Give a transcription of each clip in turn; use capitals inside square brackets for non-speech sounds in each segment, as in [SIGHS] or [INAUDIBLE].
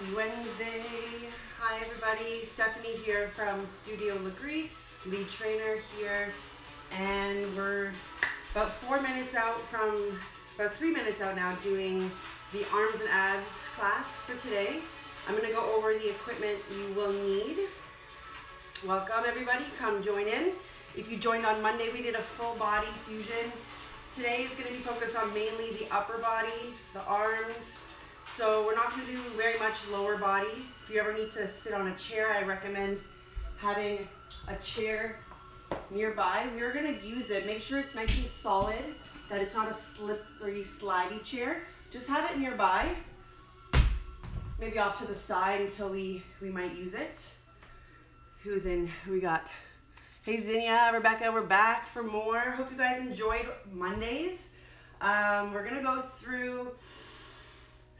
Happy Wednesday. Hi everybody, Stefanie here from Studio Lagree, lead trainer here. And we're about four minutes out from, about three minutes out now doing the arms and abs class for today. I'm gonna go over the equipment you will need. Welcome everybody, come join in. If you joined on Monday, we did a full body fusion. Today is gonna be focused on mainly the upper body, the arms, so we're not gonna do very much lower body. If you ever need to sit on a chair, I recommend having a chair nearby. We're gonna use it. Make sure it's nice and solid, that it's not a slippery, slidey chair. Just have it nearby, maybe off to the side until we, we might use it. Who's in? Who we got? Hey Zinnia, Rebecca, we're back for more. Hope you guys enjoyed Mondays. Um, we're gonna go through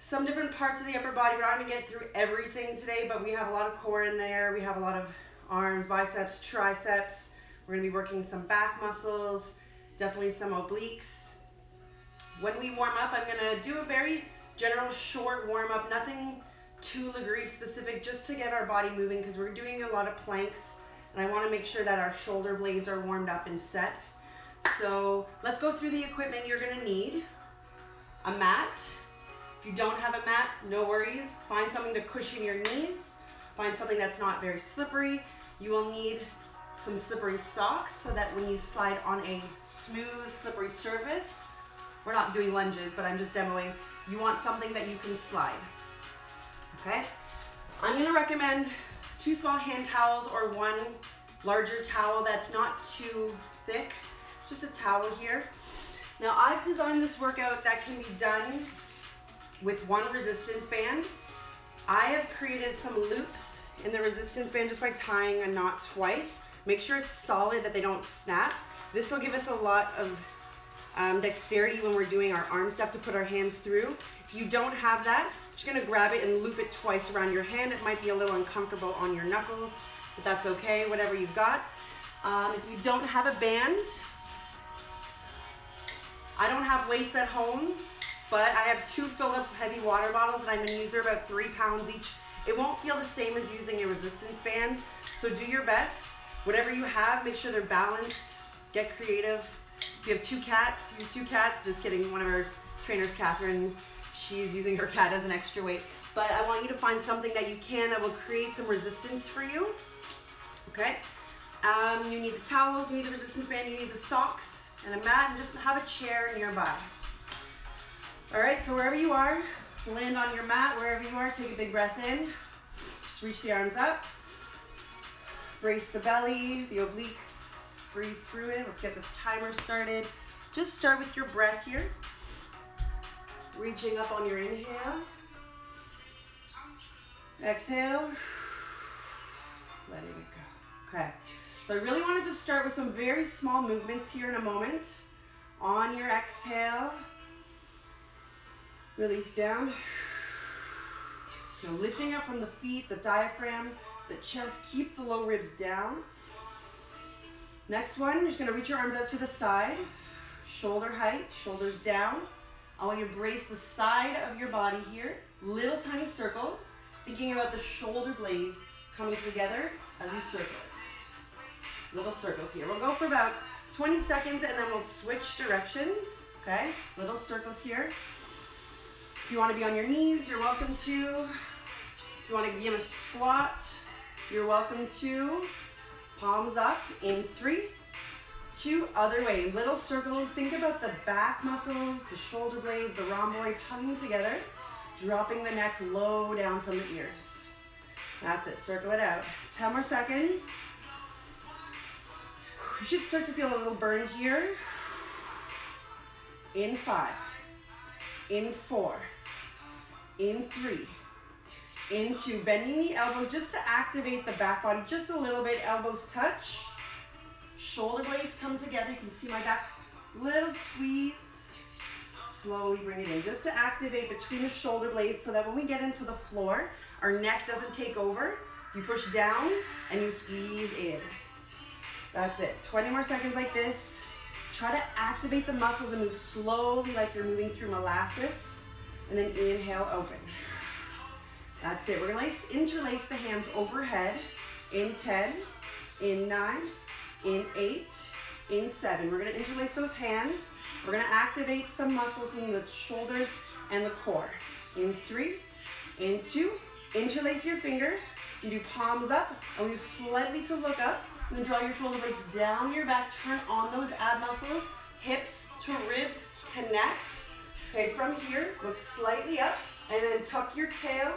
some different parts of the upper body. We're not gonna get through everything today, but we have a lot of core in there. We have a lot of arms, biceps, triceps. We're gonna be working some back muscles, definitely some obliques. When we warm up, I'm gonna do a very general short warm up, nothing too Lagree specific, just to get our body moving because we're doing a lot of planks and I wanna make sure that our shoulder blades are warmed up and set. So let's go through the equipment you're gonna need. A mat, if you don't have a mat, no worries. Find something to cushion your knees. Find something that's not very slippery. You will need some slippery socks so that when you slide on a smooth, slippery surface, we're not doing lunges, but I'm just demoing, you want something that you can slide, okay? I'm gonna recommend two small hand towels or one larger towel that's not too thick, just a towel here. Now I've designed this workout that can be done with one resistance band. I have created some loops in the resistance band just by tying a knot twice. Make sure it's solid that they don't snap. This will give us a lot of um, dexterity when we're doing our arm stuff to put our hands through. If you don't have that, just gonna grab it and loop it twice around your hand. It might be a little uncomfortable on your knuckles, but that's okay, whatever you've got. Um, if you don't have a band, I don't have weights at home, but I have two filled up heavy water bottles and I'm gonna use, they're about three pounds each. It won't feel the same as using a resistance band, so do your best. Whatever you have, make sure they're balanced, get creative. If you have two cats, use two cats. Just kidding, one of our trainers, Catherine, she's using her cat as an extra weight. But I want you to find something that you can that will create some resistance for you, okay? Um, you need the towels, you need the resistance band, you need the socks and a mat, and just have a chair nearby. All right, so wherever you are, land on your mat, wherever you are, take a big breath in. Just reach the arms up. Brace the belly, the obliques, breathe through it. Let's get this timer started. Just start with your breath here. Reaching up on your inhale. Exhale. Letting it go. Okay. So I really want to just start with some very small movements here in a moment. On your exhale, Release down. Now lifting up from the feet, the diaphragm, the chest. Keep the low ribs down. Next one, you're just gonna reach your arms out to the side. Shoulder height, shoulders down. I want you to brace the side of your body here. Little tiny circles. Thinking about the shoulder blades coming together as you circle it. Little circles here. We'll go for about 20 seconds and then we'll switch directions. Okay, little circles here. If you want to be on your knees, you're welcome to. If you want to give a squat, you're welcome to. Palms up in three, two, other way. Little circles. Think about the back muscles, the shoulder blades, the rhomboids hugging together, dropping the neck low down from the ears. That's it. Circle it out. 10 more seconds. You should start to feel a little burn here. In five, in four, in three, into bending the elbows just to activate the back body just a little bit. Elbows touch. Shoulder blades come together. You can see my back. Little squeeze. Slowly bring it in just to activate between the shoulder blades so that when we get into the floor, our neck doesn't take over. You push down and you squeeze in. That's it. 20 more seconds like this. Try to activate the muscles and move slowly like you're moving through molasses. And then inhale, open. That's it. We're gonna lace, interlace the hands overhead in 10, in nine, in eight, in seven. We're gonna interlace those hands. We're gonna activate some muscles in the shoulders and the core. In three, in two, interlace your fingers. You do palms up, and we slightly to look up. And then draw your shoulder blades down your back, turn on those ab muscles, hips to ribs, connect. Okay, from here, look slightly up, and then tuck your tail,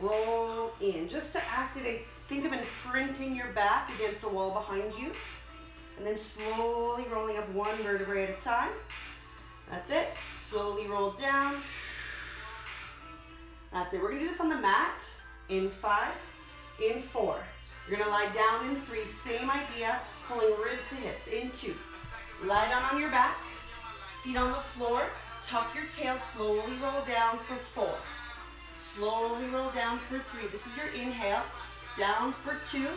roll in. Just to activate, think of imprinting your back against a wall behind you. And then slowly rolling up one vertebrae at a time. That's it. Slowly roll down. That's it. We're gonna do this on the mat in five, in four. You're gonna lie down in three, same idea, pulling ribs to hips. In two, lie down on your back, feet on the floor, tuck your tail, slowly roll down for four. Slowly roll down for three. This is your inhale. Down for two,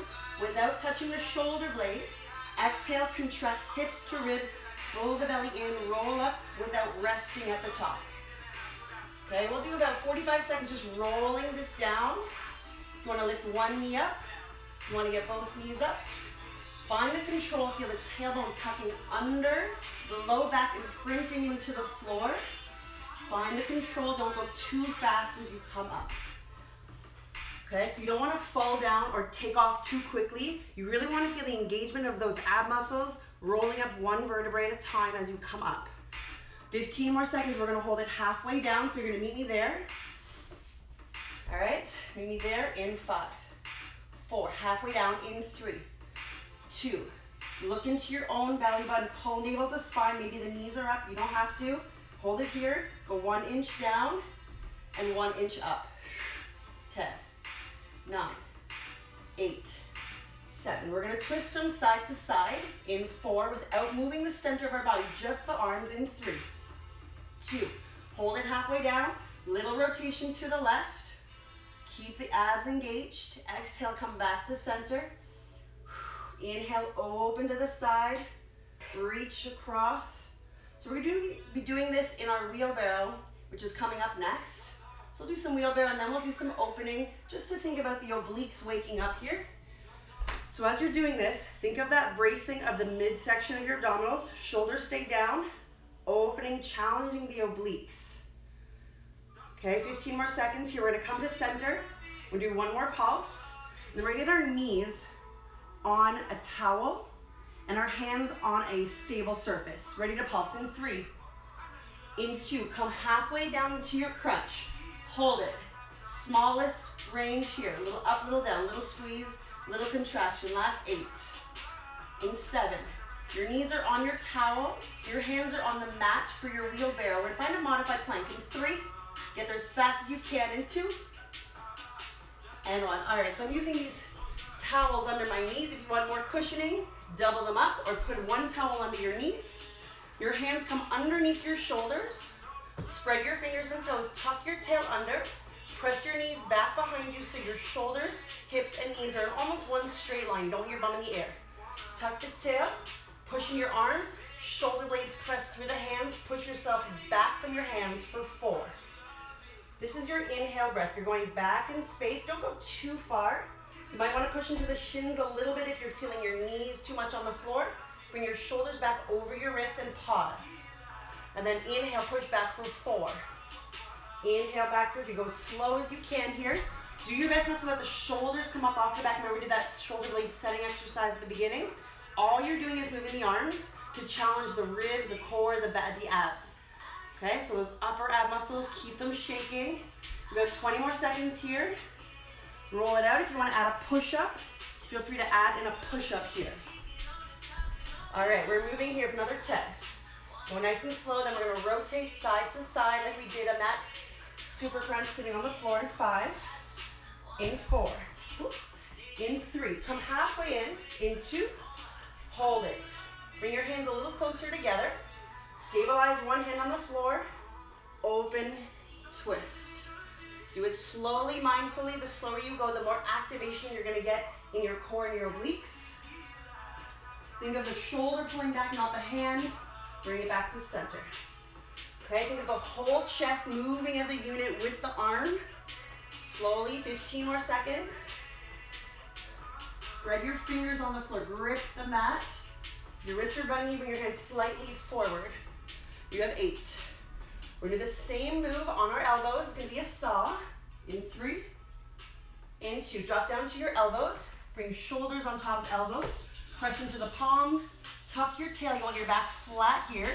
without touching the shoulder blades. Exhale, contract hips to ribs, blow the belly in, roll up without resting at the top. Okay, we'll do about 45 seconds just rolling this down. You wanna lift one knee up. You wanna get both knees up. Find the control, feel the tailbone tucking under, the low back imprinting into the floor. Find the control, don't go too fast as you come up. Okay, so you don't wanna fall down or take off too quickly. You really wanna feel the engagement of those ab muscles rolling up one vertebrae at a time as you come up. 15 more seconds, we're gonna hold it halfway down, so you're gonna meet me there. All right, meet me there in five, four, halfway down in three, two. Look into your own belly button, pull navel to spine, maybe the knees are up, you don't have to. Hold it here, go one inch down and one inch up. 10, nine, eight, seven. We're gonna twist from side to side in four without moving the center of our body, just the arms in three, two. Hold it halfway down, little rotation to the left. Keep the abs engaged. Exhale, come back to center. Inhale, open to the side, reach across. So we're gonna be doing this in our wheelbarrow, which is coming up next. So we'll do some wheelbarrow and then we'll do some opening just to think about the obliques waking up here. So as you're doing this, think of that bracing of the midsection of your abdominals. Shoulders stay down, opening, challenging the obliques. Okay, 15 more seconds here. We're gonna come to center. We'll do one more pulse. And then we're gonna get our knees on a towel and our hands on a stable surface. Ready to pulse in three, in two. Come halfway down into your crunch. Hold it. Smallest range here. A little up, little down, little squeeze, little contraction. Last eight. In seven. Your knees are on your towel. Your hands are on the mat for your wheelbarrow. We're gonna find a modified plank in three. Get there as fast as you can in two. And one. All right, so I'm using these towels under my knees. If you want more cushioning, double them up or put one towel under your knees. Your hands come underneath your shoulders. Spread your fingers and toes, tuck your tail under, press your knees back behind you so your shoulders, hips, and knees are in almost one straight line. Don't your bum in the air. Tuck the tail, pushing your arms, shoulder blades press through the hands, push yourself back from your hands for four. This is your inhale breath. You're going back in space. Don't go too far. You might want to push into the shins a little bit if you're feeling your knees too much on the floor. Bring your shoulders back over your wrists and pause. And then inhale, push back for four. Inhale back for three. Go as slow as you can here. Do your best not to let the shoulders come up off the back. Remember we did that shoulder blade setting exercise at the beginning. All you're doing is moving the arms to challenge the ribs, the core, the, the abs. Okay, so those upper ab muscles, keep them shaking. We've got 20 more seconds here. Roll it out. If you want to add a push-up, feel free to add in a push-up here. All right, we're moving here for another 10. Go nice and slow, then we're gonna rotate side to side like we did on that super crunch sitting on the floor in five, in four, in three. Come halfway in, in two, hold it. Bring your hands a little closer together. Stabilize one hand on the floor, open, twist. Do it slowly, mindfully. The slower you go, the more activation you're gonna get in your core and your obliques. Think of the shoulder pulling back, not the hand. Bring it back to center. Okay, think of the whole chest moving as a unit with the arm. Slowly, 15 more seconds. Spread your fingers on the floor, grip the mat. Your wrists are bending, bring your head slightly forward. You have eight. We're gonna do the same move on our elbows. It's gonna be a saw. In three, in two. Drop down to your elbows. Bring shoulders on top of elbows. Press into the palms. Tuck your tail. You want your back flat here.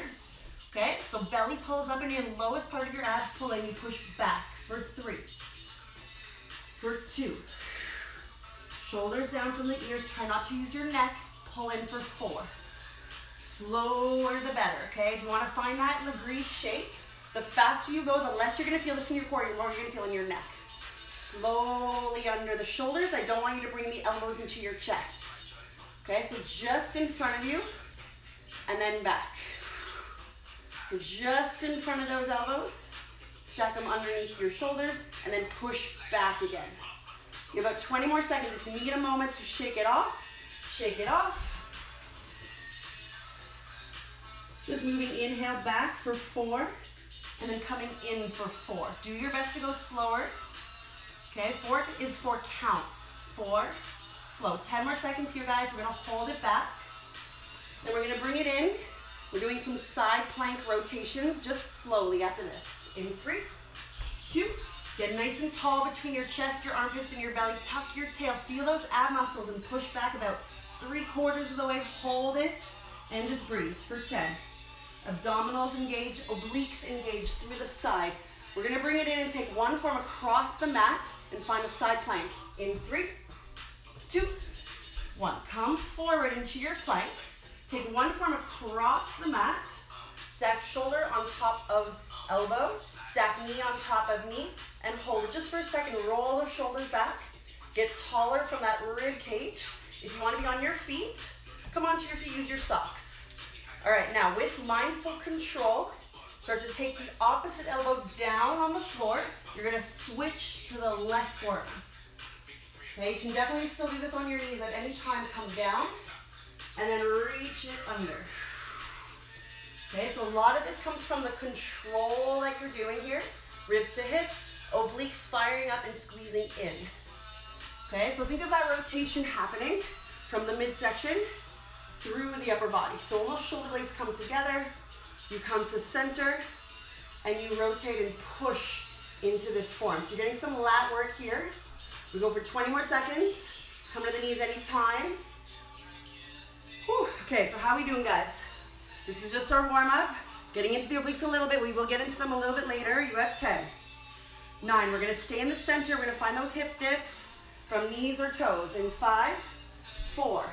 Okay, so belly pulls up and your lowest part of your abs. Pull in, you push back for three. For two. Shoulders down from the ears. Try not to use your neck. Pull in for four. Slower the better, okay? If you wanna find that Lagree shake, the faster you go, the less you're gonna feel this in your core, the more you're gonna feel in your neck. Slowly under the shoulders. I don't want you to bring the elbows into your chest. Okay, so just in front of you, and then back. So just in front of those elbows, stack them underneath your shoulders, and then push back again. You have about 20 more seconds. If you need a moment to shake it off, shake it off. Just moving inhale back for four, and then coming in for four. Do your best to go slower. Okay, four is four counts. Four, slow. 10 more seconds here, guys. We're gonna hold it back. Then we're gonna bring it in. We're doing some side plank rotations just slowly after this. In three, two, get nice and tall between your chest, your armpits, and your belly. Tuck your tail. Feel those ab muscles and push back about three quarters of the way. Hold it and just breathe for 10. Abdominals engage, obliques engage through the side. We're gonna bring it in and take one form across the mat and find a side plank. In three, two, one. Come forward into your plank. Take one form across the mat. Stack shoulder on top of elbow. Stack knee on top of knee. And hold it just for a second. Roll the shoulders back. Get taller from that rib cage. If you want to be on your feet, come onto your feet. Use your socks. All right, now with mindful control, Start to take the opposite elbow down on the floor. You're gonna switch to the left forearm. Okay, you can definitely still do this on your knees at any time. Come down and then reach it under. Okay, so a lot of this comes from the control that you're doing here. Ribs to hips, obliques firing up and squeezing in. Okay, so think of that rotation happening from the midsection through the upper body. So almost shoulder blades come together, you come to center and you rotate and push into this form. So you're getting some lat work here. We go for 20 more seconds. Come to the knees anytime. Whew. Okay, so how are we doing, guys? This is just our warm-up. Getting into the obliques a little bit. We will get into them a little bit later. You have 10. Nine, we're gonna stay in the center. We're gonna find those hip dips from knees or toes. In five, four,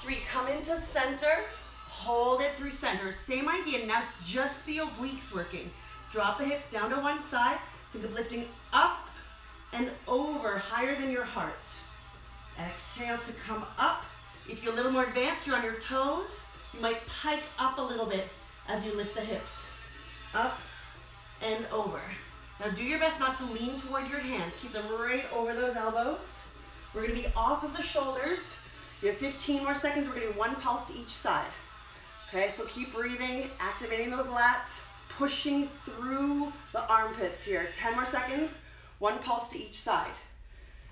three, come into center. Hold it through center. Same idea, now it's just the obliques working. Drop the hips down to one side. Think of lifting up and over, higher than your heart. Exhale to come up. If you're a little more advanced, you're on your toes. You might pike up a little bit as you lift the hips. Up and over. Now do your best not to lean toward your hands. Keep them right over those elbows. We're gonna be off of the shoulders. You have 15 more seconds. We're gonna do one pulse to each side. Okay, so keep breathing, activating those lats, pushing through the armpits here. 10 more seconds, one pulse to each side.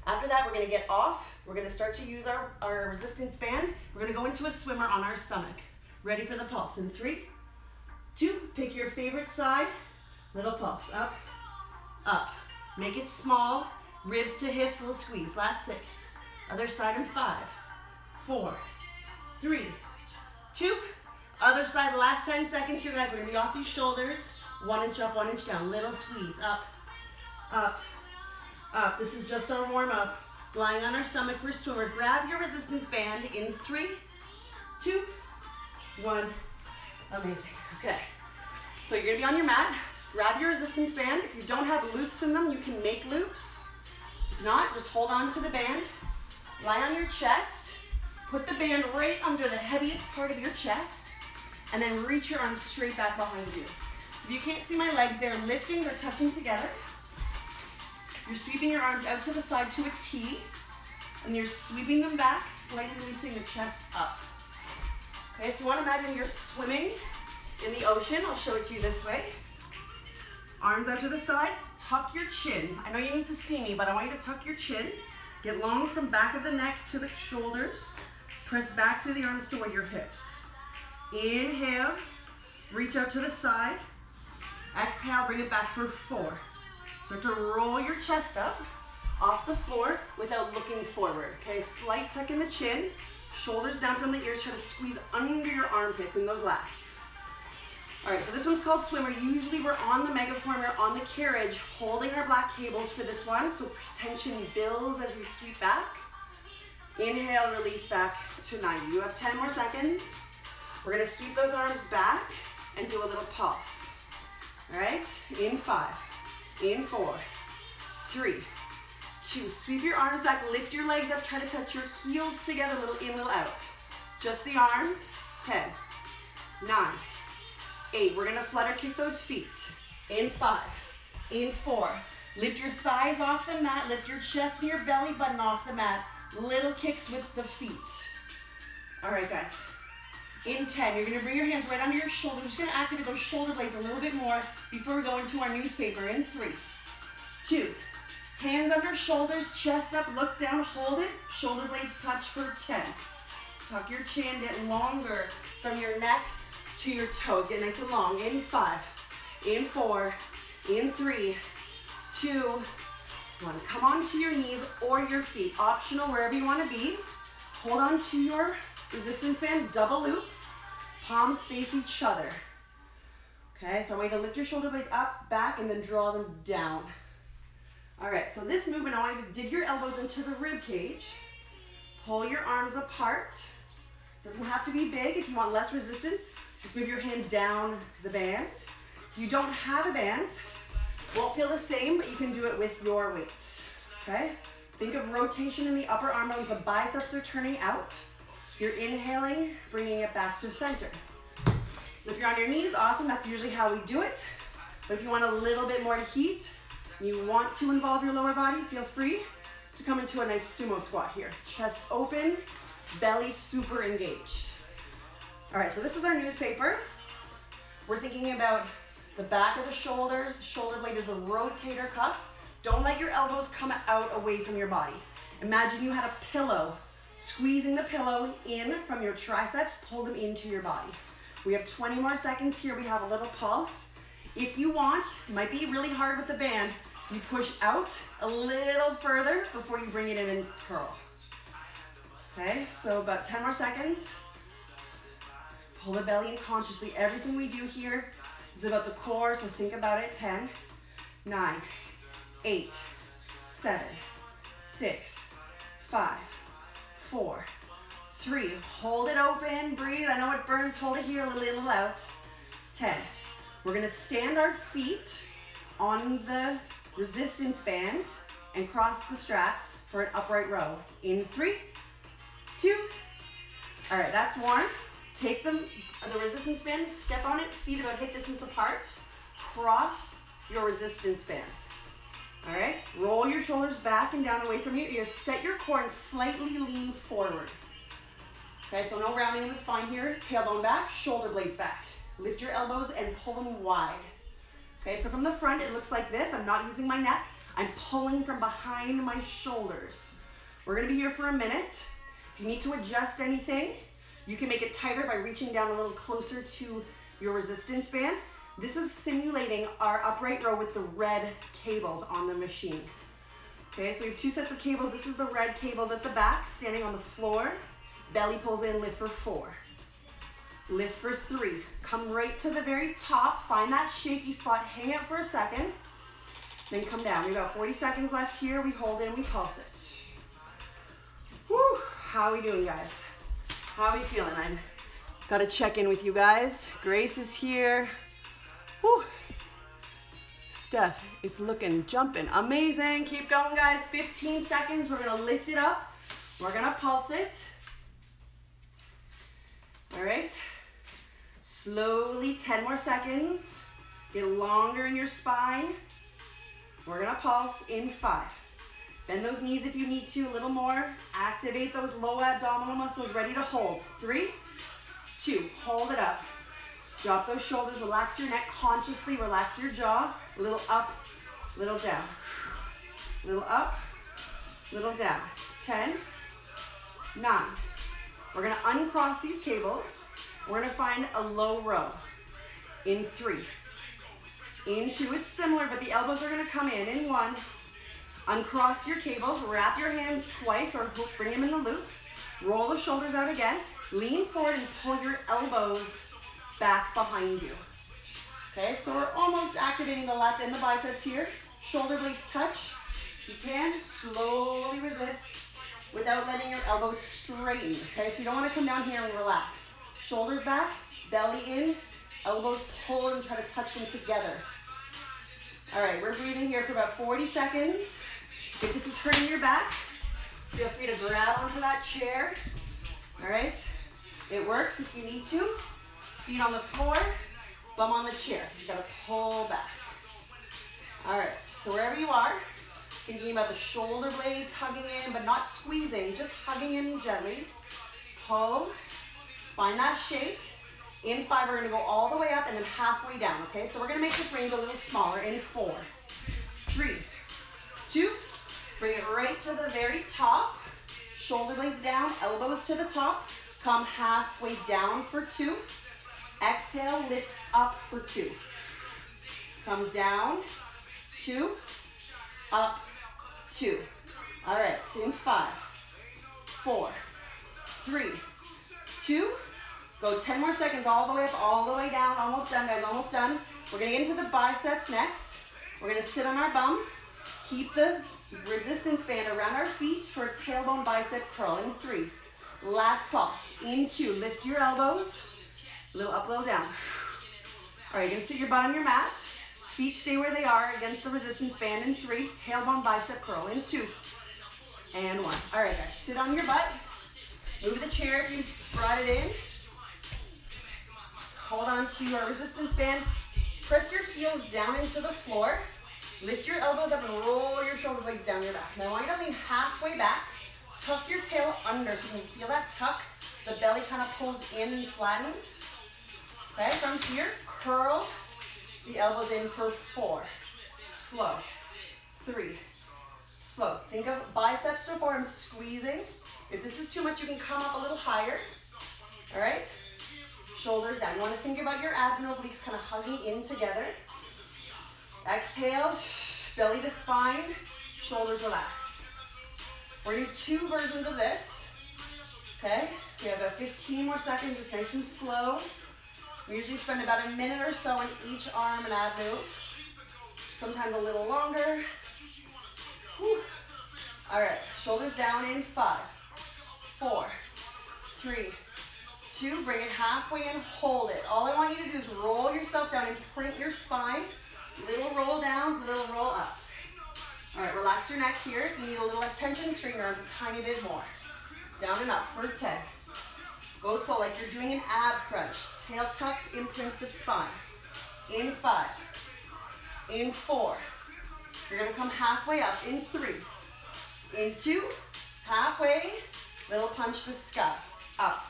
After that, we're gonna get off. We're gonna start to use our, our resistance band. We're gonna go into a swimmer on our stomach. Ready for the pulse in three, two, pick your favorite side, little pulse, up, up. Make it small, ribs to hips, little squeeze. Last six. Other side in five, four, three, two, other side, last 10 seconds here, guys. We're gonna be off these shoulders. One inch up, one inch down. Little squeeze, up, up, up. This is just our warm up. Lying on our stomach for swimmer. Grab your resistance band in three, two, one. Amazing, okay. So you're gonna be on your mat. Grab your resistance band. If you don't have loops in them, you can make loops. If not, just hold on to the band. Lie on your chest. Put the band right under the heaviest part of your chest and then reach your arms straight back behind you. So if you can't see my legs, they're lifting, they're touching together. You're sweeping your arms out to the side to a T, and you're sweeping them back, slightly lifting the chest up. Okay, so you want to imagine you're swimming in the ocean. I'll show it to you this way. Arms out to the side, tuck your chin. I know you need to see me, but I want you to tuck your chin. Get long from back of the neck to the shoulders. Press back through the arms toward your hips. Inhale, reach out to the side. Exhale, bring it back for four. Start to roll your chest up off the floor without looking forward. Okay, slight tuck in the chin, shoulders down from the ears. Try to squeeze under your armpits and those lats. All right, so this one's called swimmer. Usually we're on the megaformer, on the carriage, holding our black cables for this one. So tension builds as we sweep back. Inhale, release back to 90. You have 10 more seconds. We're gonna sweep those arms back and do a little pulse. All right, in five, in four, three, two. Sweep your arms back, lift your legs up, try to touch your heels together, little in, little out. Just the arms, 10, nine, eight. We're gonna flutter kick those feet. In five, in four. Lift your thighs off the mat, lift your chest and your belly button off the mat. Little kicks with the feet. All right, guys. In 10, you're gonna bring your hands right under your shoulder. We're just gonna activate those shoulder blades a little bit more before we go into our newspaper. In three, two, hands under shoulders, chest up, look down, hold it. Shoulder blades touch for 10. Tuck your chin, get longer from your neck to your toes. Get nice and long. In five, in four, in three, two, one. Come onto your knees or your feet. Optional wherever you want to be. Hold on to your resistance band, double loop. Palms face each other. Okay, so I want you to lift your shoulder blades up, back, and then draw them down. All right, so this movement, I want you to dig your elbows into the rib cage. Pull your arms apart. Doesn't have to be big. If you want less resistance, just move your hand down the band. If you don't have a band, won't feel the same, but you can do it with your weights, okay? Think of rotation in the upper arm bones. The biceps are turning out. You're inhaling, bringing it back to center. If you're on your knees, awesome. That's usually how we do it. But if you want a little bit more heat, you want to involve your lower body, feel free to come into a nice sumo squat here. Chest open, belly super engaged. All right, so this is our newspaper. We're thinking about the back of the shoulders. The shoulder blade is the rotator cuff. Don't let your elbows come out away from your body. Imagine you had a pillow, squeezing the pillow in from your triceps, pull them into your body. We have 20 more seconds here. We have a little pulse. If you want, might be really hard with the band, you push out a little further before you bring it in and curl. Okay, so about 10 more seconds. Pull the belly in consciously. Everything we do here is about the core, so think about it. 10, 9, 8, 7, 6, 5, 4, 3. Hold it open, breathe. I know it burns. Hold it here, a little a little out. 10. We're gonna stand our feet on the resistance band and cross the straps for an upright row. In three, two. All right, that's one. Take the, the resistance band, step on it, feet about hip distance apart. Cross your resistance band. All right, roll your shoulders back and down away from your ears. Set your core and slightly lean forward. Okay, so no rounding in the spine here. Tailbone back, shoulder blades back. Lift your elbows and pull them wide. Okay, so from the front, it looks like this. I'm not using my neck. I'm pulling from behind my shoulders. We're gonna be here for a minute. If you need to adjust anything, you can make it tighter by reaching down a little closer to your resistance band. This is simulating our upright row with the red cables on the machine. Okay, so we have two sets of cables. This is the red cables at the back, standing on the floor. Belly pulls in, lift for four. Lift for three. Come right to the very top. Find that shaky spot. Hang out for a second. Then come down. We've got 40 seconds left here. We hold in, we pulse it. Whew. How are we doing, guys? How are we feeling? I'm got to check in with you guys. Grace is here. Whew. Steph, it's looking, jumping. Amazing. Keep going, guys. 15 seconds. We're going to lift it up. We're going to pulse it. All right. Slowly, 10 more seconds. Get longer in your spine. We're gonna pulse in five. Bend those knees if you need to, a little more. Activate those low abdominal muscles, ready to hold. Three, two, hold it up. Drop those shoulders, relax your neck consciously, relax your jaw. A little up, little down. Little up, little down. 10, 9. We're gonna uncross these cables. We're gonna find a low row in three. In two, it's similar, but the elbows are gonna come in. In one, uncross your cables, wrap your hands twice or bring them in the loops. Roll the shoulders out again. Lean forward and pull your elbows back behind you. Okay, so we're almost activating the lats and the biceps here. Shoulder blades touch. You can slowly resist without letting your elbows straighten. Okay, so you don't want to come down here and relax. Shoulders back, belly in, elbows pull and try to touch them together. All right, we're breathing here for about 40 seconds. If this is hurting your back, feel free to grab onto that chair. All right, it works if you need to. Feet on the floor, bum on the chair. You gotta pull back. All right, so wherever you are, thinking about the shoulder blades hugging in, but not squeezing, just hugging in gently. Pull, find that shake. In five, we're gonna go all the way up and then halfway down, okay? So we're gonna make this range a little smaller in four, three, two, bring it right to the very top. Shoulder blades down, elbows to the top. Come halfway down for two. Exhale, lift up for two. Come down, two, up, two. All right, in five, four, three, two. Go 10 more seconds all the way up, all the way down. Almost done, guys, almost done. We're gonna get into the biceps next. We're gonna sit on our bum. Keep the resistance band around our feet for tailbone bicep curl in three. Last pulse, in two. Lift your elbows. Little up, little down. All right, you're gonna sit your butt on your mat. Feet stay where they are against the resistance band in three. Tailbone bicep curl in two. And one. All right, guys, sit on your butt. Move the chair if you brought it in. Hold on to your resistance band. Press your heels down into the floor. Lift your elbows up and roll your shoulder blades down your back. Now I want you to lean halfway back. Tuck your tail under so you can feel that tuck. The belly kind of pulls in and flattens. Okay, from here, curl the elbows in for four. Slow. Three. Slow. Think of biceps before I'm squeezing. If this is too much, you can come up a little higher. All right? Shoulders down. You want to think about your abs and obliques kind of hugging in together. Exhale, belly to spine, shoulders relax. We're gonna do two versions of this. Okay? We have about 15 more seconds, just nice and slow. We usually spend about a minute or so on each arm and ab move. Sometimes a little longer. Whew. All right, shoulders down in five, four, three, two. Bring it halfway and hold it. All I want you to do is roll yourself down and print your spine. Little roll downs, little roll ups. All right, relax your neck here. If you need a little less tension, straighten your arms a tiny bit more. Down and up for 10. Go slow like you're doing an ab crunch. Tail tucks, imprint the spine. In five. In four. You're gonna come halfway up. In three. In two. Halfway. Little punch the sky. Up.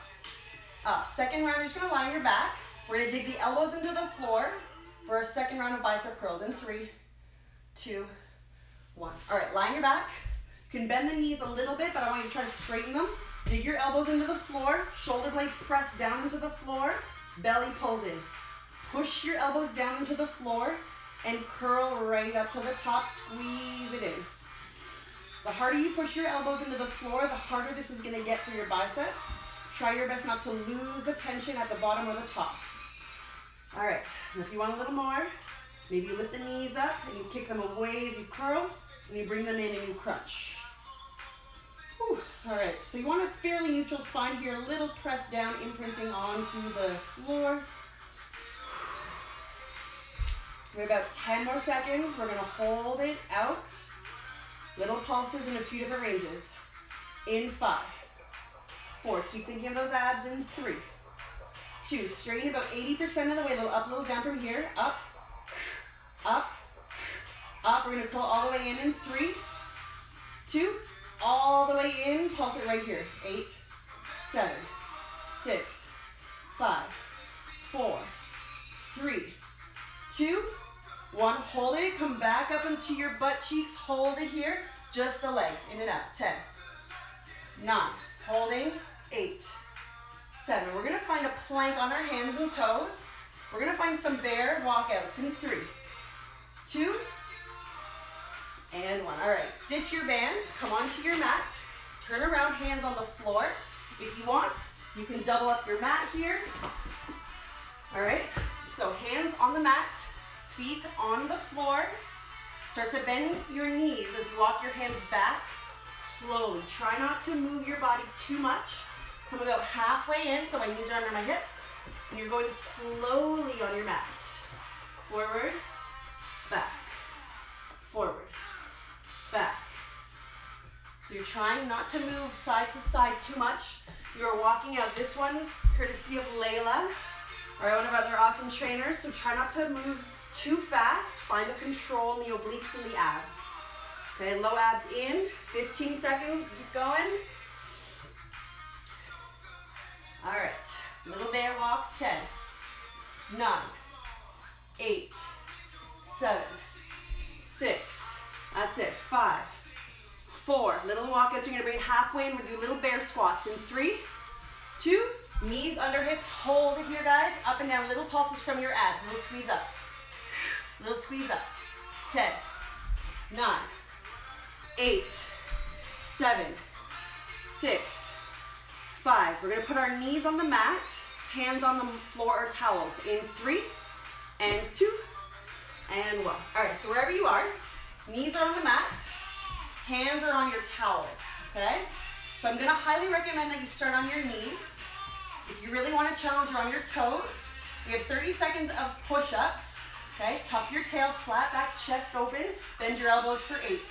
Up. Second round, you're just gonna lie on your back. We're gonna dig the elbows into the floor for a second round of bicep curls. In three, two, one. All right, lie on your back. You can bend the knees a little bit, but I want you to try to straighten them. Dig your elbows into the floor. Shoulder blades press down into the floor. Belly pulls in. Push your elbows down into the floor and curl right up to the top. Squeeze it in. The harder you push your elbows into the floor, the harder this is gonna get for your biceps. Try your best not to lose the tension at the bottom or the top. All right, and if you want a little more, maybe you lift the knees up and you kick them away as you curl, and you bring them in and you crunch. Whew. All right, so you want a fairly neutral spine here, a little press down, imprinting onto the floor. We have about 10 more seconds. We're gonna hold it out. Little pulses in a few different ranges. In five, four, keep thinking of those abs in three, two, straighten about 80% of the way, a little up, a little down from here, up, up, up. We're gonna pull all the way in in three, two, all the way in, pulse it right here. Eight, seven, six, five, four, three, two, one. Hold it, come back up into your butt cheeks. Hold it here, just the legs, in and out. 10, nine, holding, eight, seven. We're gonna find a plank on our hands and toes. We're gonna find some bear walkouts in three, two, and one. All right, ditch your band, come onto your mat, turn around, hands on the floor. If you want, you can double up your mat here. All right, so hands on the mat, feet on the floor. Start to bend your knees as you walk your hands back slowly. Try not to move your body too much. Come about halfway in, so my knees are under my hips. And you're going slowly on your mat. Forward, back, forward, back. So you're trying not to move side to side too much. You're walking out. This one courtesy of Layla, or one of our other awesome trainers. So try not to move too fast. Find the control in the obliques and the abs. Okay, low abs in. 15 seconds. Keep going. All right. Little bear walks. 10, 9, 8, 7, 6. That's it. 5, 4. Little walkouts. You're to bring it halfway and we're gonna do little bear squats in 3, 2, knees under hips. Hold it here, guys. Up and down. Little pulses from your abs. Little squeeze up. Little squeeze up. 10, 9, 8, 7, 6, 5. We're to put our knees on the mat, hands on the floor or towels in 3 and 2 and 1. All right, so wherever you are, knees are on the mat, hands are on your towels, okay? So I'm to highly recommend that you start on your knees. If you really want to challenge, you're on your toes. We have 30 seconds of push-ups. Okay, tuck your tail, flat back, chest open. Bend your elbows for eight,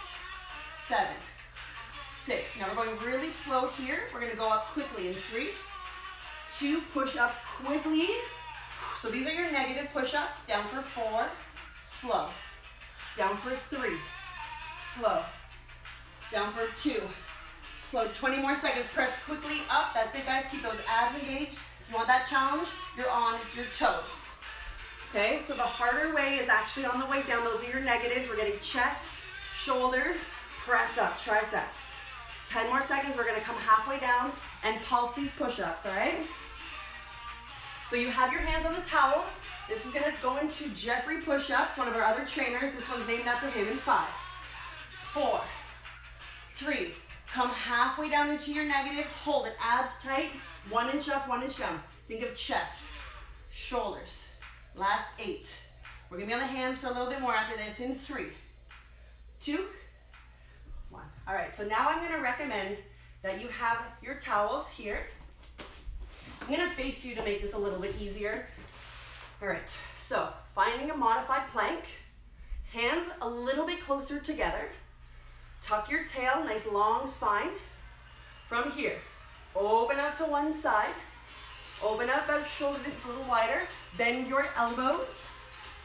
seven, six. Now we're going really slow here. We're gonna go up quickly in three, two, push up quickly. So these are your negative push-ups. Down for four, slow. Down for three, slow. Down for two, slow. 20 more seconds. Press quickly up. That's it, guys. Keep those abs engaged. You want that challenge? You're on your toes. Okay, so the harder way is actually on the way down. Those are your negatives. We're getting chest, shoulders, press up, triceps. 10 more seconds. We're gonna come halfway down and pulse these push-ups, all right? So you have your hands on the towels. This is gonna go into Jeffrey push-ups, one of our other trainers. This one's named after him in five, four, three. Come halfway down into your negatives. Hold it, abs tight. One inch up, one inch down. Think of chest, shoulders, Last eight. We're gonna be on the hands for a little bit more after this in three, two. All right, so now I'm gonna recommend that you have your towels here. I'm gonna face you to make this a little bit easier. All right, so finding a modified plank, hands a little bit closer together. Tuck your tail, nice long spine. From here, open out to one side. Open up that shoulder just a little wider. Bend your elbows.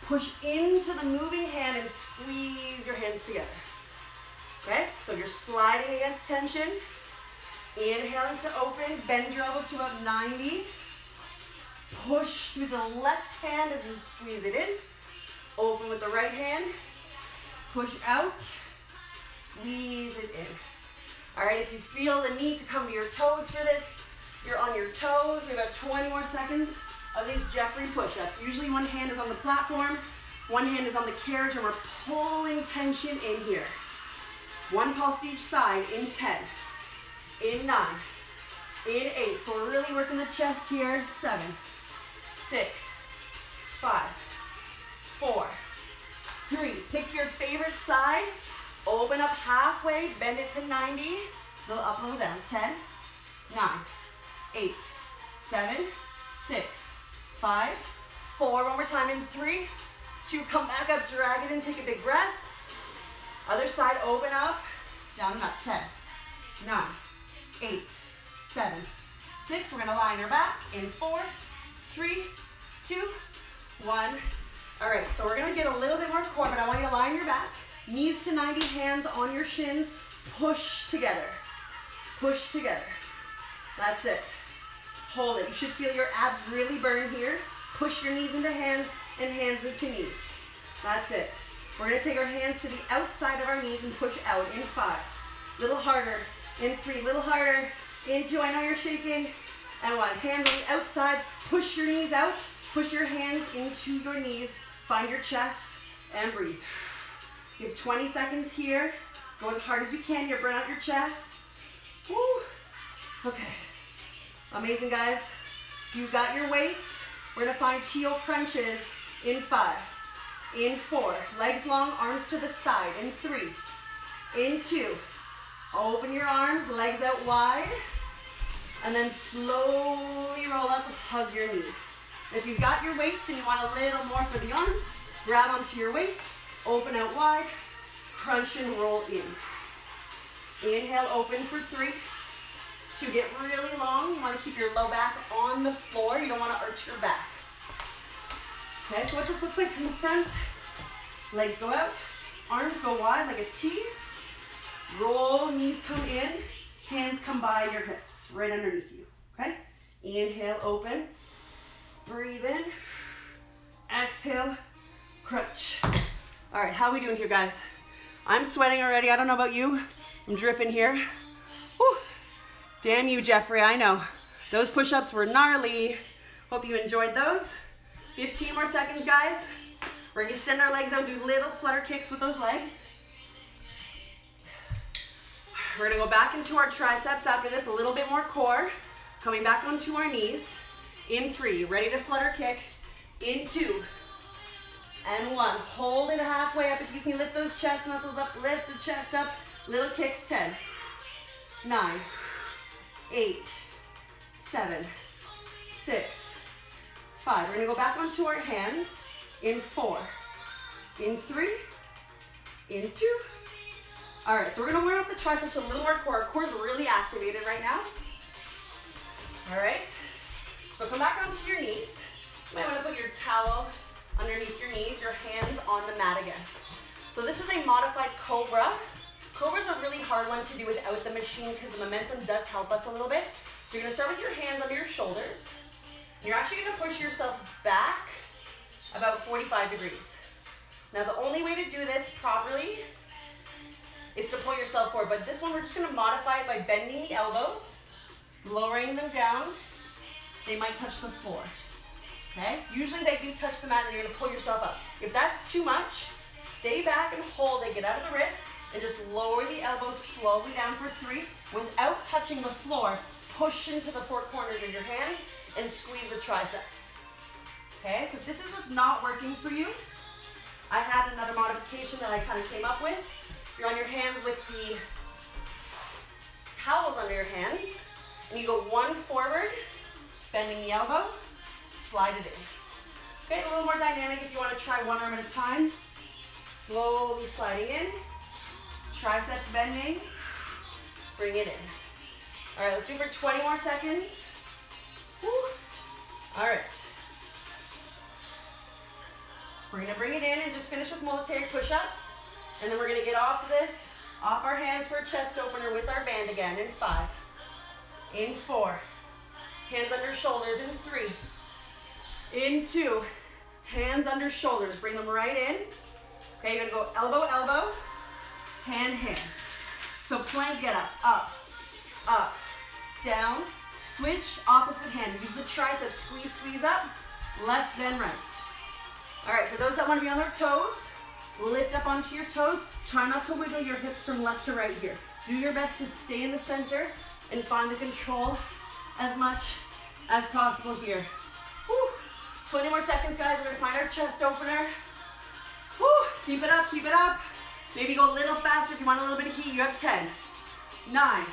Push into the moving hand and squeeze your hands together. Okay, so you're sliding against tension. Inhaling to open, bend your elbows to about 90. Push through the left hand as you squeeze it in. Open with the right hand. Push out, squeeze it in. All right, if you feel the need to come to your toes for this, you're on your toes. We have about 20 more seconds of these Jeffrey push-ups. Usually one hand is on the platform, one hand is on the carriage, and we're pulling tension in here. One pulse to each side in 10, in 9, in 8. So we're really working the chest here. 7, 6, 5, 4, 3. Pick your favorite side. Open up halfway, bend it to 90. Little up, little down. 10, 9, eight, seven, six, five, four. One more time in three, two, come back up, drag it in, take a big breath. Other side, open up, down and up. 10, 9, 8, 7, 6. We're gonna lie on our back in four, three, two, one. All right, so we're gonna get a little bit more core, but I want you to lie on your back. Knees to 90, hands on your shins. Push together. Push together. That's it. Hold it. You should feel your abs really burn here. Push your knees into hands and hands into knees. That's it. We're gonna take our hands to the outside of our knees and push out in five. Little harder, in three, little harder, in two, I know you're shaking, and one. Hands on the outside, push your knees out, push your hands into your knees, find your chest, and breathe. You have 20 seconds here. Go as hard as you can, You're burn out your chest. Woo. Okay. Amazing, guys. You've got your weights. We're gonna find teal crunches in five, in four, legs long, arms to the side, in three, in two. Open your arms, legs out wide, and then slowly roll up, hug your knees. If you've got your weights and you want a little more for the arms, grab onto your weights, open out wide, crunch and roll in. Inhale, open for three. To get really long, you want to keep your low back on the floor. You don't want to arch your back. Okay, so what this looks like from the front. Legs go out, arms go wide like a T. Roll, knees come in, hands come by your hips, right underneath you, okay? Inhale, open. Breathe in. Exhale, crunch. All right, how are we doing here, guys? I'm sweating already. I don't know about you. I'm dripping here. Whew. Damn you, Jeffrey, I know. Those push-ups were gnarly. Hope you enjoyed those. 15 more seconds, guys. We're gonna extend our legs out, do little flutter kicks with those legs. We're gonna go back into our triceps after this, a little bit more core. Coming back onto our knees. In three, ready to flutter kick. In two, and one. Hold it halfway up. If you can lift those chest muscles up, lift the chest up. Little kicks, 10, 9, 8, 7, 6, 5. We're gonna go back onto our hands in four, in three, in two. All right, so we're gonna warm up the triceps a little more core. Our core's really activated right now. All right, so come back onto your knees. You might wanna put your towel underneath your knees, your hands on the mat again. So this is a modified Cobra. Cobra's a really hard one to do without the machine because the momentum does help us a little bit. So you're gonna start with your hands under your shoulders. You're actually gonna push yourself back about 45 degrees. Now the only way to do this properly is to pull yourself forward, but this one we're just gonna modify it by bending the elbows, lowering them down. They might touch the floor. Okay? Usually they do touch the mat and you're gonna pull yourself up. If that's too much, stay back and hold it, get out of the wrist, and just lower the elbows slowly down for three without touching the floor. Push into the four corners of your hands and squeeze the triceps. Okay, so if this is just not working for you, I had another modification that I kind of came up with. You're on your hands with the towels under your hands, and you go one forward, bending the elbow, slide it in. Okay, a little more dynamic if you want to try one arm at a time. Slowly sliding in, triceps bending, bring it in. All right, let's do it for 20 more seconds. All right. We're gonna bring it in and just finish with military push-ups. And then we're gonna get off of this, off our hands for a chest opener with our band again in five, in four, hands under shoulders in three, in two, hands under shoulders, bring them right in. Okay, you're gonna go elbow, elbow, hand, hand. So plank get-ups, up, up, down, switch, opposite hand. Use the triceps, squeeze, squeeze up, left, then right. All right, for those that wanna be on their toes, lift up onto your toes. Try not to wiggle your hips from left to right here. Do your best to stay in the center and find the control as much as possible here. Whew. 20 more seconds, guys. We're gonna find our chest opener. Whew. Keep it up, keep it up. Maybe go a little faster if you want a little bit of heat. You have 10, 9,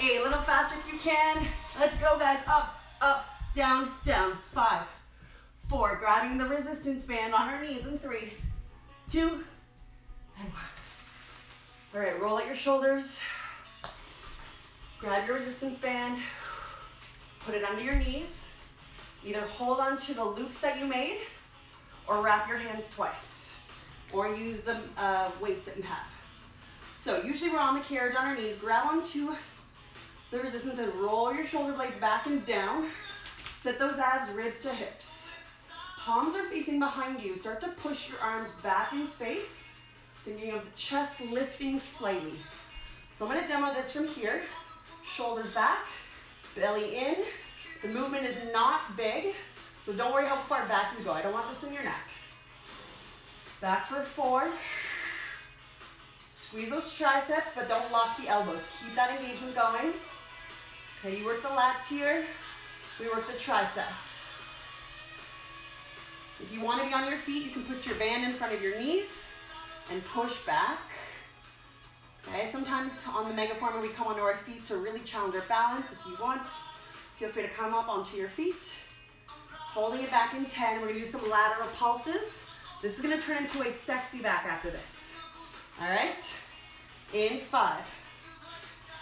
8. A little faster if you can. Let's go, guys. Up, up, down, down. 5, 4. Grabbing the resistance band on our knees in 3, 2, and 1. All right, roll out your shoulders. Grab your resistance band. Put it under your knees. Either hold on to the loops that you made or wrap your hands twice or use the uh, weights that you have. So usually we're on the carriage on our knees. Grab onto the resistance and roll your shoulder blades back and down. Sit those abs, ribs to hips. palms are facing behind you, start to push your arms back in space, thinking of the chest lifting slightly. So I'm gonna demo this from here. Shoulders back, belly in. The movement is not big, so don't worry how far back you go. I don't want this in your neck. Back for four. Squeeze those triceps, but don't lock the elbows. Keep that engagement going. Okay, you work the lats here. We work the triceps. If you want to be on your feet, you can put your band in front of your knees and push back. Okay, sometimes on the Megaformer we come onto our feet to really challenge our balance. If you want, feel free to come up onto your feet. Holding it back in 10, we're gonna do some lateral pulses. This is gonna turn into a sexy back after this. All right, in five,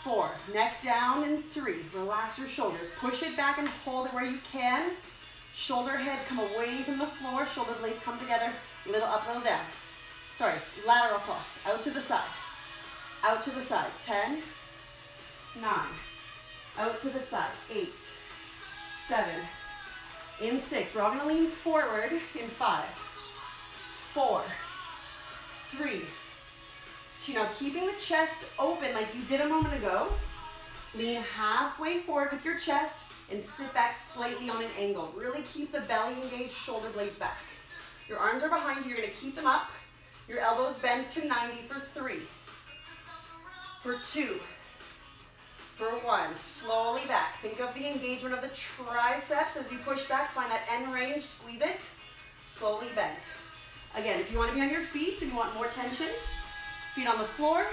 four, neck down in three. Relax your shoulders. Push it back and hold it where you can. Shoulder heads come away from the floor. Shoulder blades come together. Little up, little down. Sorry, lateral pulse. Out to the side. Out to the side. Ten, nine. Out to the side. Eight, seven. In six. We're all to lean forward in five, four, three, two. Now keeping the chest open like you did a moment ago. Lean halfway forward with your chest and sit back slightly on an angle. Really keep the belly engaged, shoulder blades back. Your arms are behind you, you're gonna keep them up. Your elbows bend to 90 for three, for two, for one. Slowly back. Think of the engagement of the triceps as you push back. Find that end range, squeeze it. Slowly bend. Again, if you want to be on your feet and you want more tension, feet on the floor,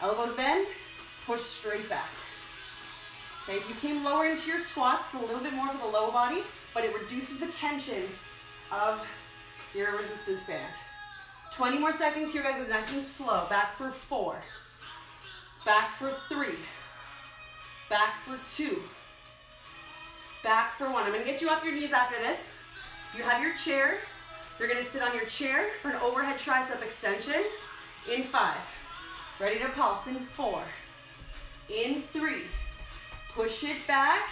elbows bend, push straight back. Okay, you came lower into your squats, a little bit more for the low body, but it reduces the tension of your resistance band. 20 more seconds here, guys, nice and slow. Back for four, back for three, back for two, back for one. I'm gonna get you off your knees after this. You have your chair. You're gonna sit on your chair for an overhead tricep extension in five. Ready to pulse. In four, in three, push it back,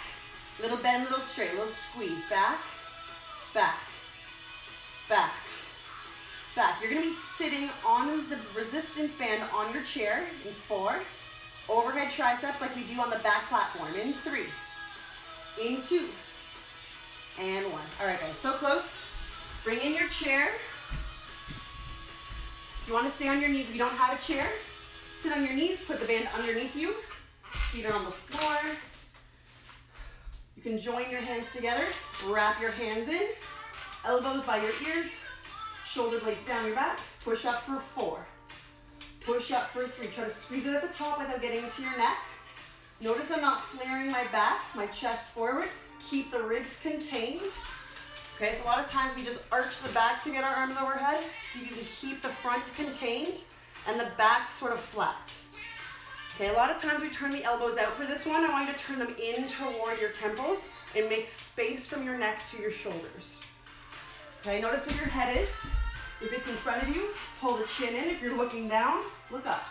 little bend, little straight, little squeeze, back, back, back, back. You're gonna be sitting on the resistance band on your chair. In four, overhead triceps like we do on the back platform. In three, in two, and one. All right, guys, so close. Bring in your chair. You want to stay on your knees, if you don't have a chair, sit on your knees, put the band underneath you. Feet are on the floor. You can join your hands together, wrap your hands in, elbows by your ears, shoulder blades down your back, push up for four. Push up for three. Try to squeeze it at the top without getting into your neck. Notice I'm not flaring my back, my chest forward. Keep the ribs contained. Okay, so a lot of times we just arch the back to get our arms overhead. So you can keep the front contained and the back sort of flat. Okay, a lot of times we turn the elbows out for this one. I want you to turn them in toward your temples and make space from your neck to your shoulders. Okay, notice where your head is. If it's in front of you, pull the chin in. If you're looking down, look up.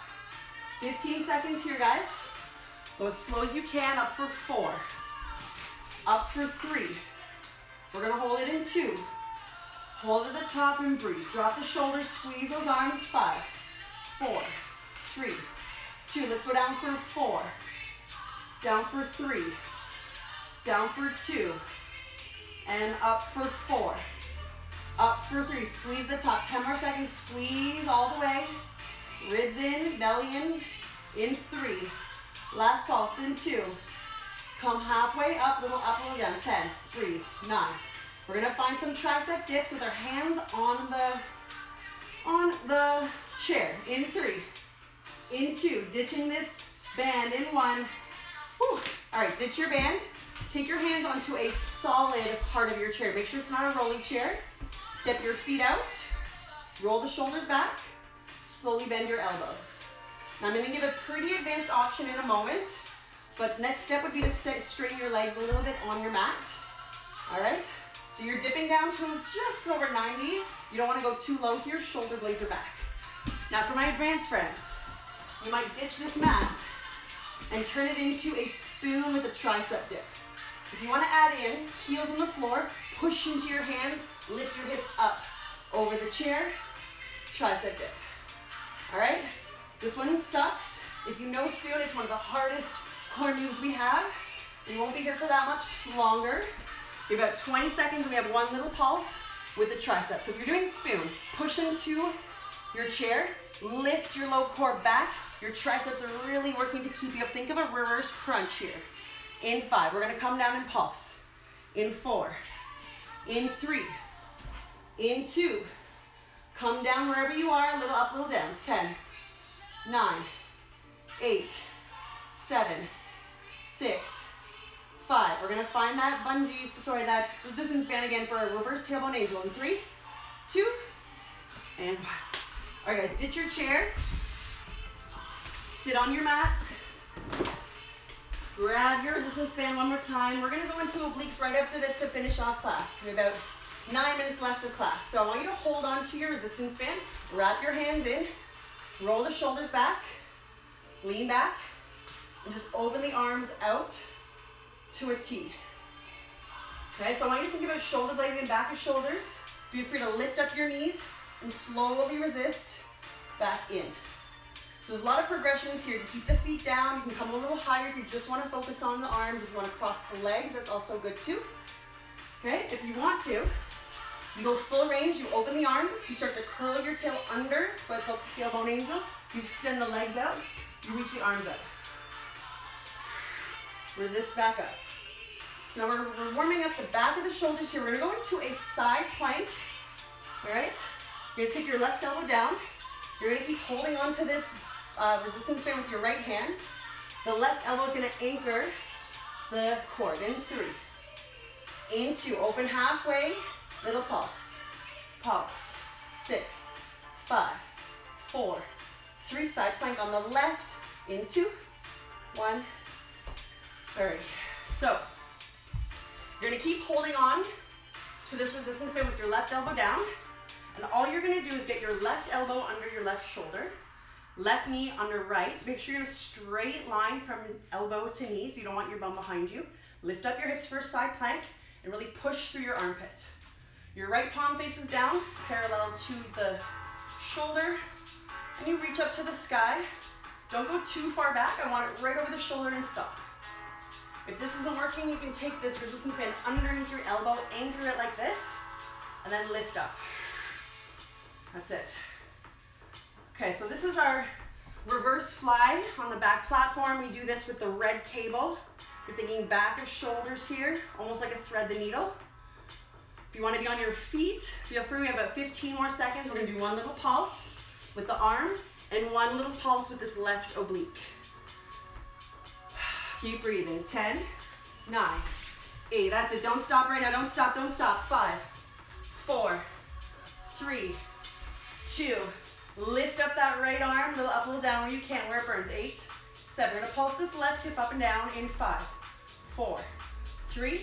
15 seconds here, guys. Go as slow as you can, up for four. Up for three. We're gonna hold it in two. Hold at the top and breathe. Drop the shoulders, squeeze those arms. Five, four, three, two. Let's go down for four. Down for three. Down for two. And up for four. Up for three. Squeeze the top. 10 more seconds. Squeeze all the way. Ribs in, belly in. In three. Last pulse in two. Come halfway up, little up, little down. 10. Breathe. Nine. We're gonna find some tricep dips with our hands on the on the chair. In three. In two. Ditching this band in one. Whew. All right, ditch your band. Take your hands onto a solid part of your chair. Make sure it's not a rolling chair. Step your feet out, roll the shoulders back, slowly bend your elbows. Now I'm gonna give a pretty advanced option in a moment, but next step would be to straighten your legs a little bit on your mat. All right, so you're dipping down to just over 90. You don't wanna go too low here, shoulder blades are back. Now for my advanced friends, you might ditch this mat and turn it into a spoon with a tricep dip. So if you wanna add in, heels on the floor, push into your hands, Lift your hips up over the chair, tricep dip. All right? This one sucks. If you know spoon, it's one of the hardest core moves we have. We won't be here for that much longer. Have about 20 seconds. We have one little pulse with the tricep. So if you're doing spoon, push into your chair, lift your low core back. Your triceps are really working to keep you up. Think of a reverse crunch here. In five, we're gonna come down and pulse. In four, in three, in two, come down wherever you are, a little up, a little down. 10, nine, eight, seven, six, five. We're gonna find that bungee, sorry, that resistance band again for a reverse tailbone angel in three, two, and one. All right, guys, ditch your chair. Sit on your mat. Grab your resistance band one more time. We're gonna go into obliques right after this to finish off class. We have about nine minutes left of class. So I want you to hold on to your resistance band, wrap your hands in, roll the shoulders back, lean back, and just open the arms out to a T. Okay, so I want you to think about shoulder blade and back of shoulders. Feel free to lift up your knees and slowly resist back in. So there's a lot of progressions here. Keep the feet down, you can come a little higher if you just want to focus on the arms. If you want to cross the legs, that's also good too. Okay, if you want to, you go full range, you open the arms, you start to curl your tail under, so it's called tailbone angel. You extend the legs out, you reach the arms up. Resist back up. So now we're, we're warming up the back of the shoulders here. We're gonna go into a side plank, all right? You're gonna take your left elbow down. You're gonna keep holding on to this uh, resistance band with your right hand. The left elbow is gonna anchor the cord in three. Into, open halfway, little pulse. Pulse, six, five, four, three, side plank on the left, into, one, three. So, you're gonna keep holding on to this resistance band with your left elbow down. And all you're gonna do is get your left elbow under your left shoulder, left knee under right. Make sure you're in a straight line from elbow to knee, so you don't want your bum behind you. Lift up your hips for a side plank and really push through your armpit. Your right palm faces down, parallel to the shoulder, and you reach up to the sky. Don't go too far back. I want it right over the shoulder and stop. If this isn't working, you can take this resistance band underneath your elbow, anchor it like this, and then lift up. That's it. Okay, so this is our reverse fly on the back platform. We do this with the red cable. You're thinking back of shoulders here, almost like a thread the needle. If you want to be on your feet, feel free. We have about 15 more seconds. We're to do one little pulse with the arm and one little pulse with this left oblique. Keep breathing. 10, 9, 8. That's it. Don't stop right now. Don't stop. Don't stop. 5, 4, 3, two. Lift up that right arm, little up, little down where you can, where it burns. Eight, seven. We're gonna pulse this left hip up and down in five, four, three,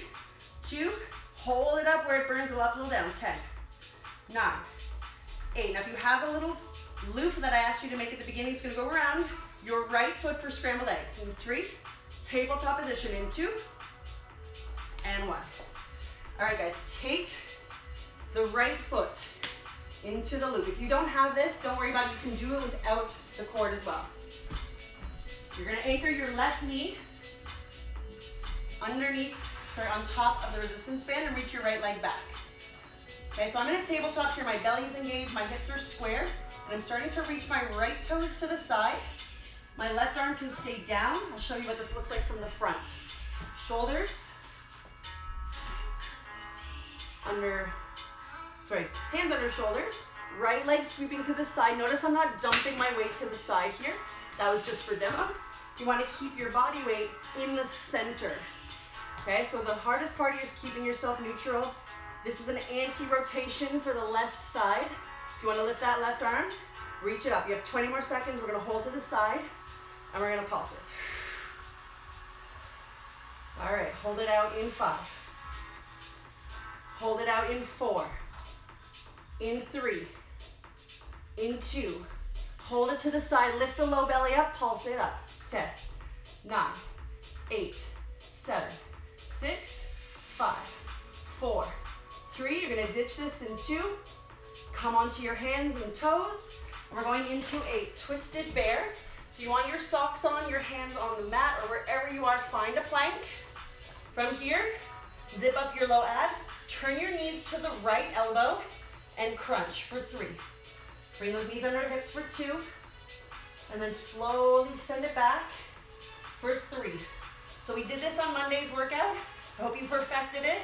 two. Hold it up where it burns, little up, little down. Ten, nine, eight. Now if you have a little loop that I asked you to make at the beginning, it's gonna go around your right foot for scrambled eggs. In three, tabletop position in two, and one. All right, guys, take the right foot into the loop. If you don't have this, don't worry about it. You can do it without the cord as well. You're gonna anchor your left knee underneath, sorry, on top of the resistance band and reach your right leg back. Okay, so I'm in a tabletop here. My belly's engaged, my hips are square, and I'm starting to reach my right toes to the side. My left arm can stay down. I'll show you what this looks like from the front. Shoulders under sorry, hands under shoulders, right leg sweeping to the side. Notice I'm not dumping my weight to the side here. That was just for demo. You want to keep your body weight in the center. Okay, so the hardest part is keeping yourself neutral. This is an anti-rotation for the left side. If you want to lift that left arm, reach it up. You have 20 more seconds. We're going to hold to the side, and we're to pulse it. All right, hold it out in five. Hold it out in four in three, in two. Hold it to the side, lift the low belly up, pulse it up. 10, 9, 8, 7, 6, 5, 4, three. You're gonna ditch this in two. Come onto your hands and toes. And we're going into a twisted bear. So you want your socks on, your hands on the mat, or wherever you are, find a plank. From here, zip up your low abs, turn your knees to the right elbow, and crunch for three. Bring those knees under your hips for two, and then slowly send it back for three. So we did this on Monday's workout. I hope you perfected it.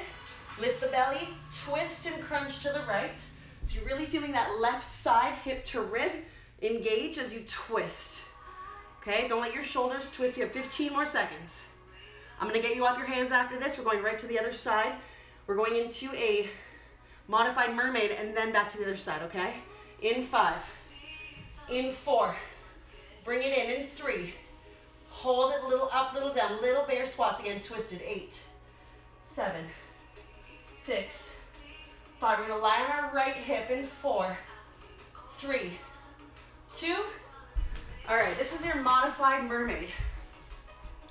Lift the belly, twist and crunch to the right. So you're really feeling that left side hip to rib engage as you twist. Okay, don't let your shoulders twist. You have 15 more seconds. I'm gonna get you off your hands after this. We're going right to the other side. We're going into a modified mermaid and then back to the other side, okay? In five, in four, bring it in, in three, hold it, little up, little down, little bear squats again, twisted, eight, seven, six, five. We're gonna lie on our right hip in four, three, two. All right, this is your modified mermaid.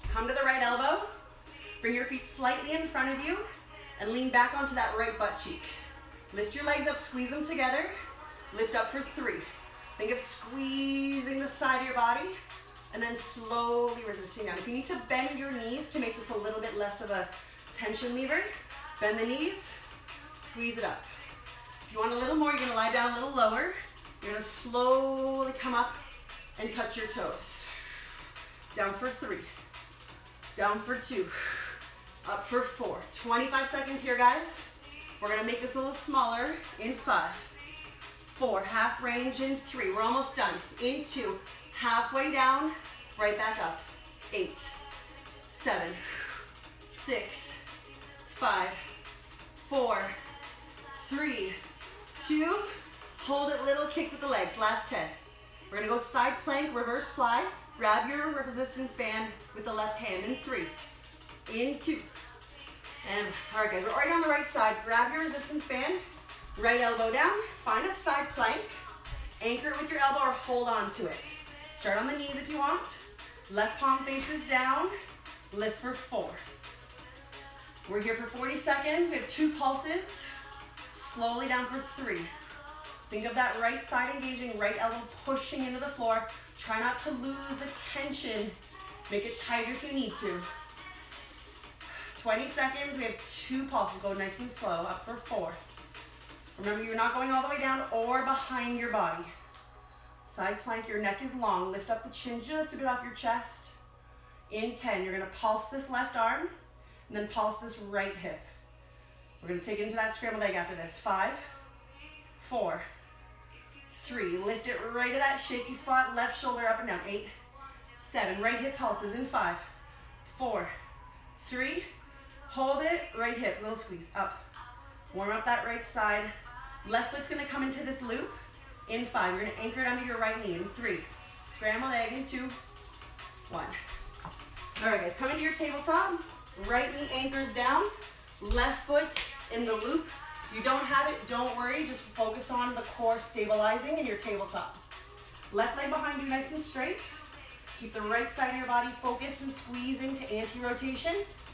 Come to the right elbow, bring your feet slightly in front of you, and lean back onto that right butt cheek. Lift your legs up, squeeze them together, lift up for three. Think of squeezing the side of your body, and then slowly resisting down. If you need to bend your knees to make this a little bit less of a tension lever, bend the knees, squeeze it up. If you want a little more, you're gonna lie down a little lower. You're gonna slowly come up and touch your toes. Down for three, down for two, up for four. 25 seconds here, guys. We're gonna make this a little smaller in five, four, half range in three. We're almost done. In two, halfway down, right back up. Eight, seven, six, five, four, three, two, hold it little, kick with the legs, last 10. We're gonna go side plank, reverse fly, grab your resistance band with the left hand in three, in two, and all right guys, we're already on the right side, grab your resistance band, right elbow down, find a side plank, anchor it with your elbow or hold on to it. Start on the knees if you want, left palm faces down, lift for four. We're here for 40 seconds, we have two pulses, slowly down for three. Think of that right side engaging, right elbow pushing into the floor. Try not to lose the tension. Make it tighter if you need to. 20 seconds, we have two pulses. Go nice and slow, up for four. Remember, you're not going all the way down or behind your body. Side plank, your neck is long. Lift up the chin just a bit off your chest. In 10, you're gonna pulse this left arm and then pulse this right hip. We're gonna take it into that scrambled egg after this. Five, four, three. Lift it right to that shaky spot. Left shoulder up and down. Eight, seven. Right hip pulses in five, four, three. Hold it. Right hip, little squeeze. Up. Warm up that right side. Left foot's gonna come into this loop. In five, you're gonna anchor it under your right knee. In three, scrambled egg. In two, one. All right, guys, come into your tabletop. Right knee anchors down. Left foot in the loop. You don't have it, don't worry. Just focus on the core stabilizing in your tabletop. Left leg behind you nice and straight. Keep the right side of your body focused and squeezing to anti-rotation.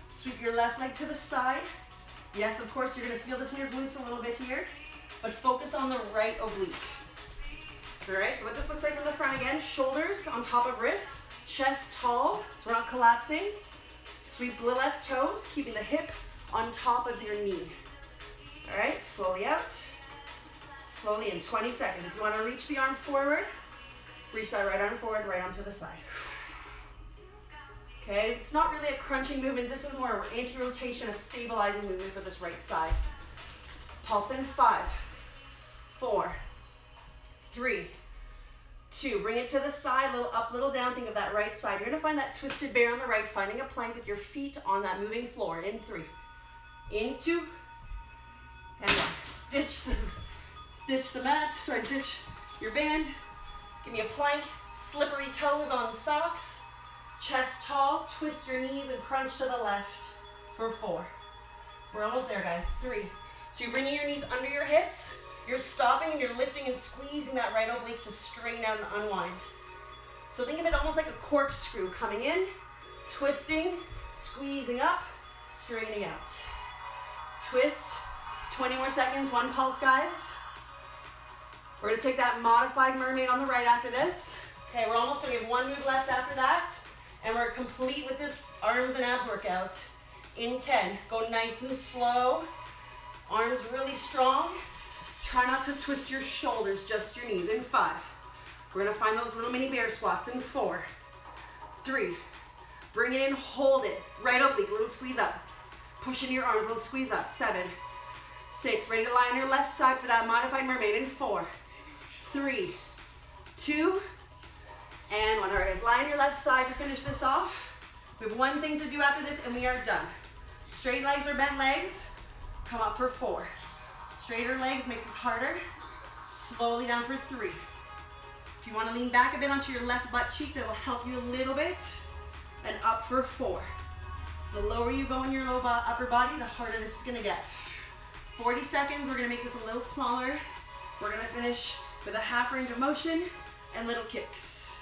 Sweep your left leg to the side. Yes, of course, you're gonna feel this in your glutes a little bit here, but focus on the right oblique. All right, so what this looks like from the front again, shoulders on top of wrists, chest tall, so we're not collapsing. Sweep the left toes, keeping the hip on top of your knee. All right, slowly out, slowly in 20 seconds. If you wanna reach the arm forward, reach that right arm forward, right arm to the side. Okay, it's not really a crunching movement. This is more anti-rotation, a stabilizing movement for this right side. Pulse in five, four, three, two. Bring it to the side, little up, little down. Think of that right side. You're gonna find that twisted bear on the right, finding a plank with your feet on that moving floor. In three, in two, and. Ditch the, ditch the mat, sorry, ditch your band. Give me a plank, slippery toes on socks. Chest tall, twist your knees and crunch to the left for four. We're almost there, guys. Three. So you're bringing your knees under your hips. You're stopping and you're lifting and squeezing that right oblique to straighten out and unwind. So think of it almost like a corkscrew coming in, twisting, squeezing up, straightening out. Twist, 20 more seconds, one pulse, guys. We're gonna take that modified mermaid on the right after this. Okay, we're almost done. We have one move left after that. And we're complete with this arms and abs workout. In 10, go nice and slow. Arms really strong. Try not to twist your shoulders, just your knees. In five, we're gonna find those little mini bear squats. In four, three, bring it in, hold it. Right oblique, little squeeze up. Push your arms, little squeeze up. Seven, six, ready to lie on your left side for that modified mermaid. In four, three, two, and one. All right, guys, lie on your left side to finish this off. We have one thing to do after this and we are done. Straight legs or bent legs, come up for four. Straighter legs makes this harder. Slowly down for three. If you want to lean back a bit onto your left butt cheek, that will help you a little bit. And up for four. The lower you go in your low upper body, the harder this is going to get. 40 seconds, we're to make this a little smaller. We're to finish with a half range of motion and little kicks.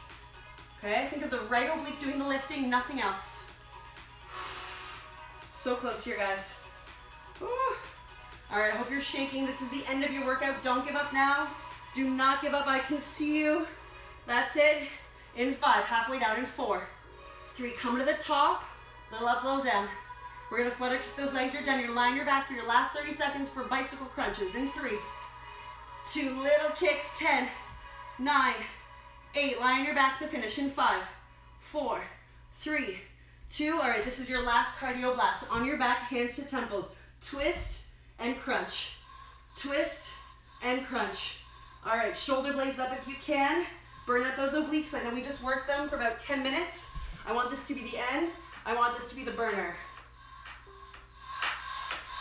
Okay, think of the right oblique doing the lifting, nothing else. [SIGHS] So close here, guys. All right, I hope you're shaking. This is the end of your workout. Don't give up now. Do not give up. I can see you. That's it. In five, halfway down. In four, three, come to the top. Little up, little down. We're gonna flutter kick those legs. You're done. You're lying your back for your last 30 seconds for bicycle crunches. In three, two, little kicks. 10, nine, eight. Lie on your back to finish. In five, four, three, two. All right, this is your last cardio blast. On your back, hands to temples. Twist and crunch. Twist and crunch. All right, shoulder blades up if you can. Burn out those obliques. I know we just worked them for about 10 minutes. I want this to be the end. I want this to be the burner.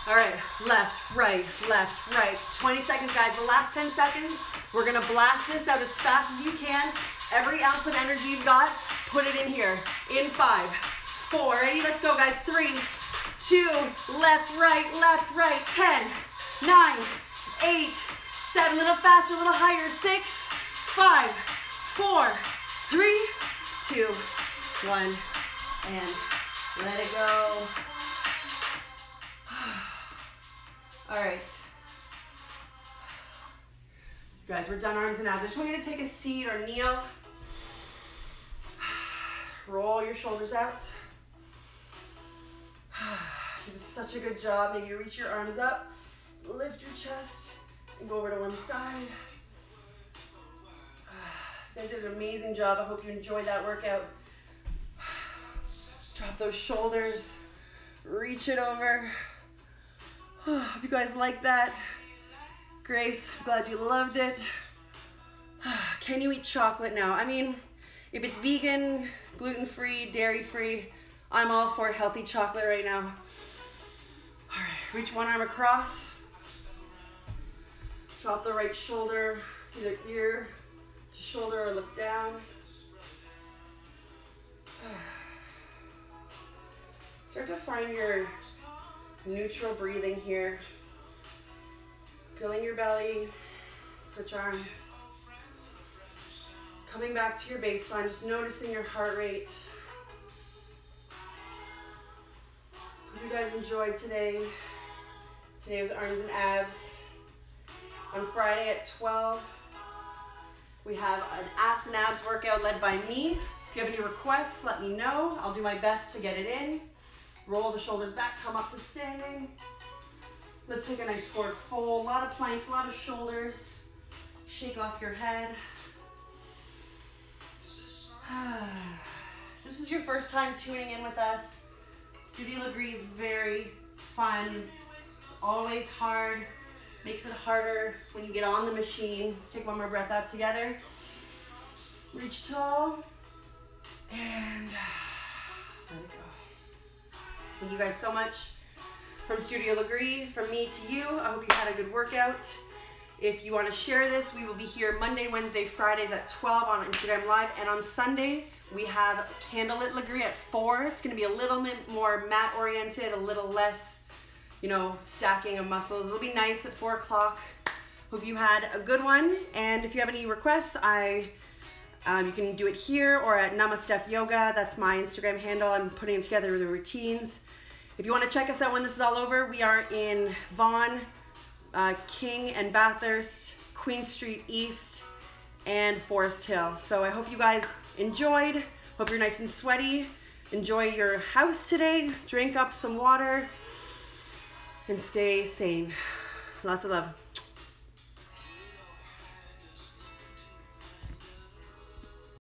All right, left, right, left, right. 20 seconds, guys. The last 10 seconds, we're gonna blast this out as fast as you can. Every ounce of energy you've got, put it in here. In five, four, ready? Let's go, guys. Three, two, left, right, left, right. 10, nine, eight, seven, a little faster, a little higher. Six, five, four, three, two, one, and let it go. All right. You guys, we're done arms and abs. I just want you to take a seat or kneel. Roll your shoulders out. You did such a good job. Maybe you reach your arms up, lift your chest, and go over to one side. You guys did an amazing job. I hope you enjoyed that workout. Drop those shoulders, reach it over. [SIGHS] Hope you guys like that. Grace, glad you loved it. [SIGHS] Can you eat chocolate now? I mean, if it's vegan, gluten-free, dairy-free, I'm all for healthy chocolate right now. All right, reach one arm across. Drop the right shoulder, either ear to shoulder or look down. [SIGHS] Start to find your neutral breathing here. Filling your belly, switch arms. Coming back to your baseline, just noticing your heart rate. Hope you guys enjoyed today. Today was arms and abs. On Friday at 12, we have an ass and abs workout led by me. If you have any requests, let me know. I'll do my best to get it in. Roll the shoulders back, come up to standing. Let's take a nice forward fold. A lot of planks, a lot of shoulders. Shake off your head. [SIGHS] this is your first time tuning in with us. Studio Lagree is very fun. It's always hard. Makes it harder when you get on the machine. Let's take one more breath out together. Reach tall. And. Thank you guys so much. From Studio Lagree, from me to you, I hope you had a good workout. If you want to share this, we will be here Monday, Wednesday, Fridays at 12 on Instagram Live. And on Sunday, we have Candlelit Lagree at 4. It's going to be a little bit more mat oriented, a little less, you know, stacking of muscles. It'll be nice at 4 o'clock. Hope you had a good one. And if you have any requests, I um, you can do it here or at Namastef Yoga. That's my Instagram handle. I'm putting together the routines. If you want to check us out when this is all over, we are in Vaughan, uh, King and Bathurst, Queen Street East, and Forest Hill. So I hope you guys enjoyed. Hope you're nice and sweaty. Enjoy your house today. Drink up some water and stay sane. Lots of love.